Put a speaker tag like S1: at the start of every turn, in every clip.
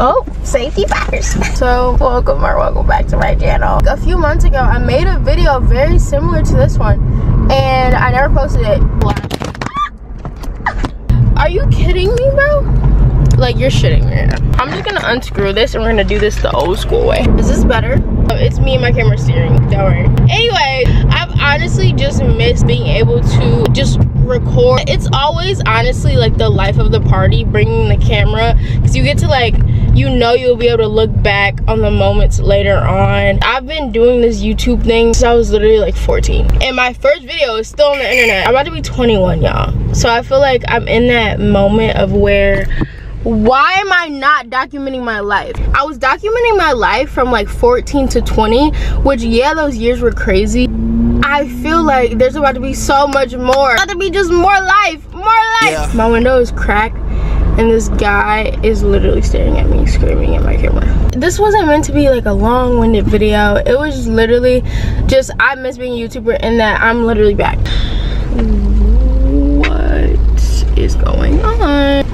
S1: Oh, safety first. So welcome or welcome back to my channel. A few months ago, I made a video very similar to this one and I never posted it. Ah! Are you kidding me, bro? Like you're shitting me. I'm just gonna unscrew this and we're gonna do this the old school way. Is this better? Oh, it's me and my camera steering, don't worry. Anyway, I've honestly just missed being able to just record. It's always honestly like the life of the party, bringing the camera, because you get to like, you know you'll be able to look back on the moments later on. I've been doing this YouTube thing since I was literally like 14. And my first video is still on the internet. I'm about to be 21, y'all. So I feel like I'm in that moment of where why am I not documenting my life? I was documenting my life from like 14 to 20, which yeah, those years were crazy. I feel like there's about to be so much more. About to be just more life, more life. Yeah. My window is cracked and this guy is literally staring at me, screaming at my camera. This wasn't meant to be like a long-winded video. It was literally just, I miss being a YouTuber and that I'm literally back. What is going on?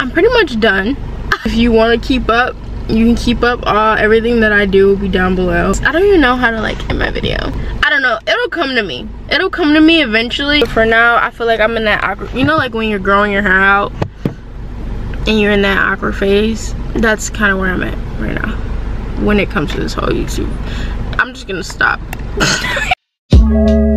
S1: I'm pretty much done. If you want to keep up, you can keep up all everything that I do will be down below. I don't even know how to like end my video. I don't know. It'll come to me. It'll come to me eventually. But for now, I feel like I'm in that awkward, you know like when you're growing your hair out and you're in that awkward phase, that's kind of where I'm at right now when it comes to this whole YouTube. I'm just gonna stop.